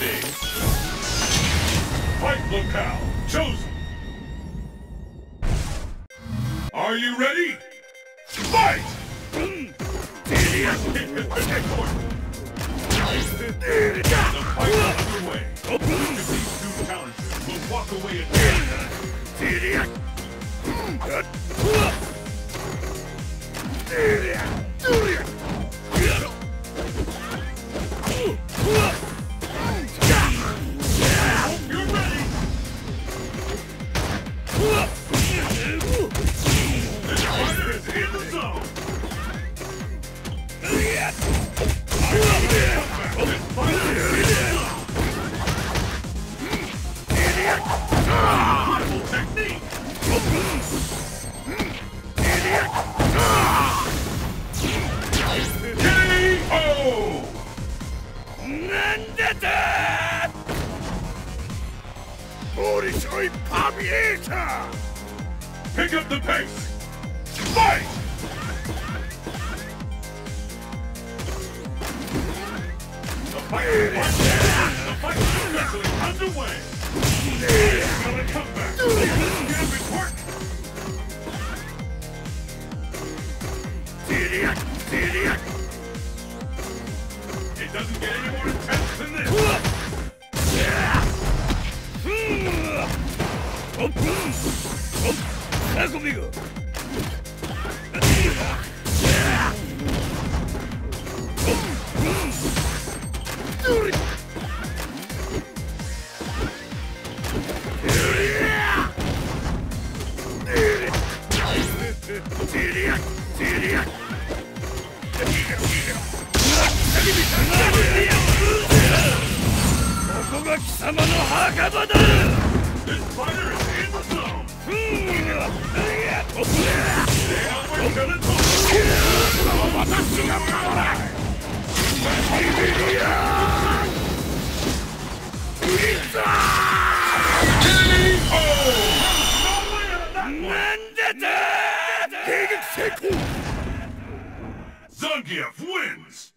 Outstanding! Fight locale chosen! Are you ready? Fight! the fight is underway. These two challengers will walk away again. Idiot! Fire! Ej, soy Pick up the pace! Fight! The fight! comigo! Fire! Zangief wins!